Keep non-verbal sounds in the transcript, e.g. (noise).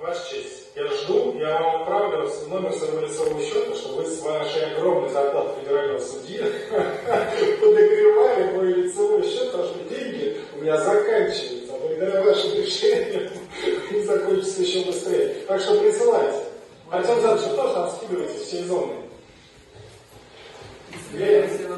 Ваша честь, я жду, я вам отправлю номер своего лицевого счета, чтобы вы с вашей огромной зарплатой федерального судьи (laughs) подогревали мой лицевой счет, потому что деньги у меня заканчиваются. А благодаря вашим решениям (laughs) они закончатся еще быстрее. Так что присылайте. Артем Задович, вы тоже там все всей зоны. Счастливо,